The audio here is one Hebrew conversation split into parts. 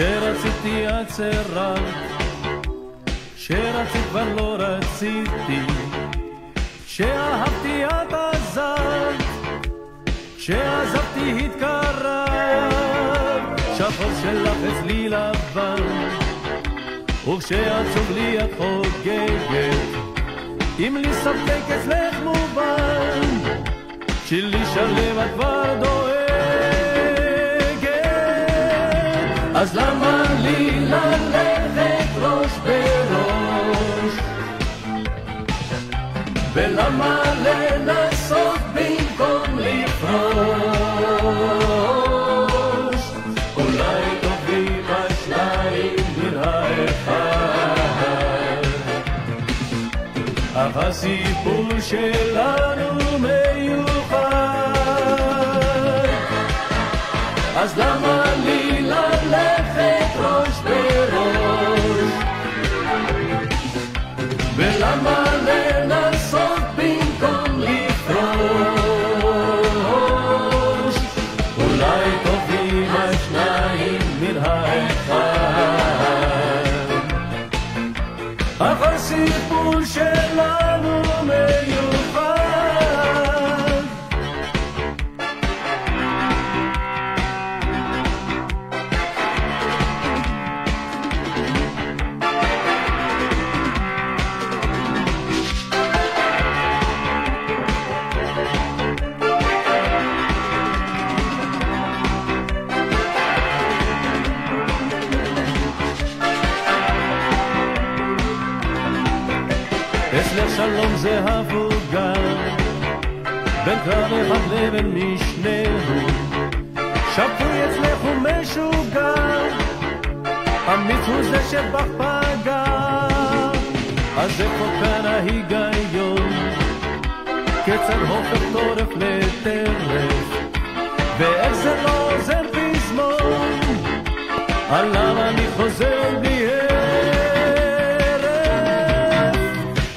שרציתי הצרה, שרצית כבר לא רציתי, שאהבתי את עזבת, שעזבתי התקרב, שחור שלך אצלי לבן, וכשעצוב לי את חוגגת, אם לי ספק אצלך מובן, שלי שלם את כבר דואגת. אז למה ולמה לנסות במקום לפרוש? אולי טובים השניים מן האחד אך הסיפור שלנו מיוחד אז למה לי אך הסיפור שלנו מיוחד אצלך שלום זה הפוגה, בין קרב אחד לבין משנהו. שבוי אצלך הוא משוגע, אמיץ הוא זה שבך פגע. אז איפה כאן ההיגיון? כיצד הופך טורף לטרף? ואיך זה לא עוזר פזמון? עליו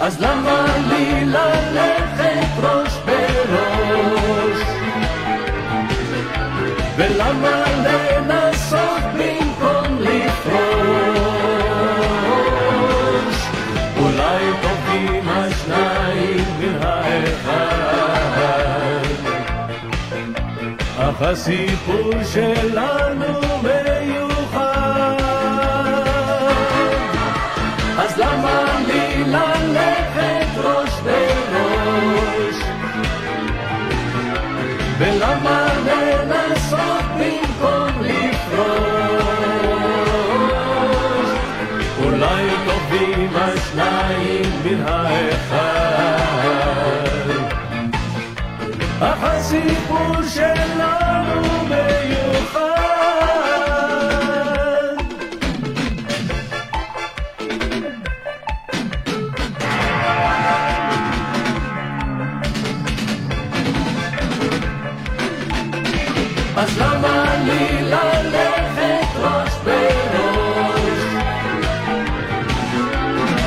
אז למה לי ללכת ראש בראש? ולמה לנסות במקום לפרוש? אולי טובים השניים מן האחד. אך הסיפור שלנו ולמה לנסות אז למה לי ללכת ראש בראש?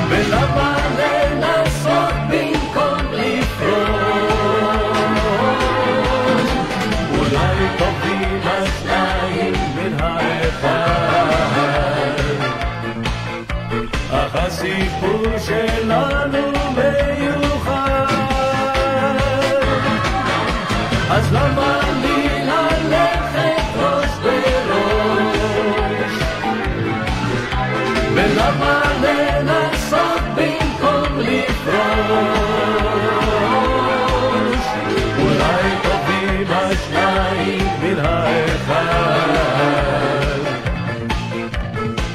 ולמה לנסות במקום לפרוש? אולי טובים השניים מן האחד. אך הסיפור שלנו למה לנסות במקום לפרוש? אולי טובים השניים מן האחד.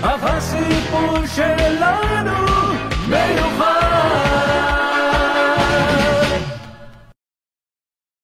הסיפור שלנו